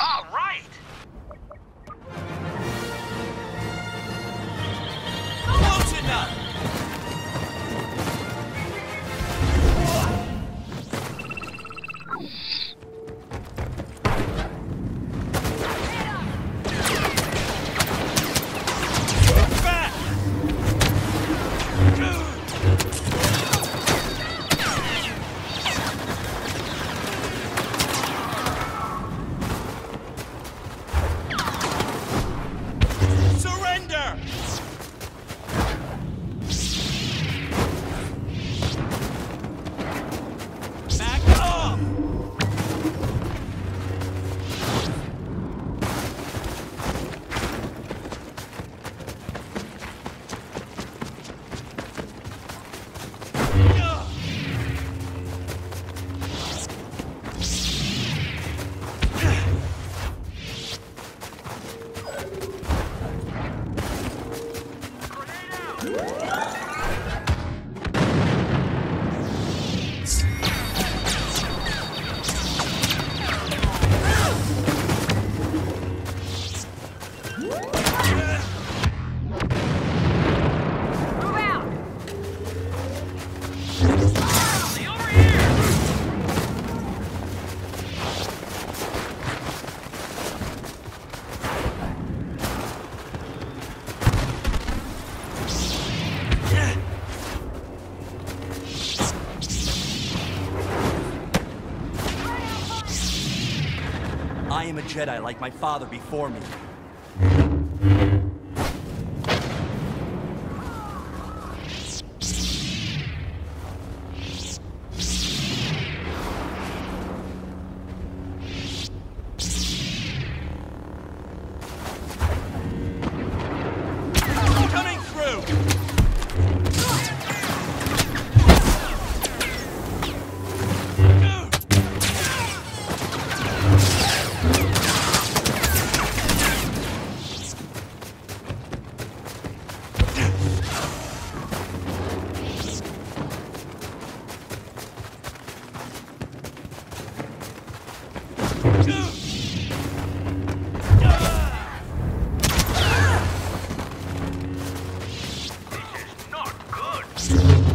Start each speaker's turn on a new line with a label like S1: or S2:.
S1: All right! Música
S2: I am a Jedi like my father before me. Yeah.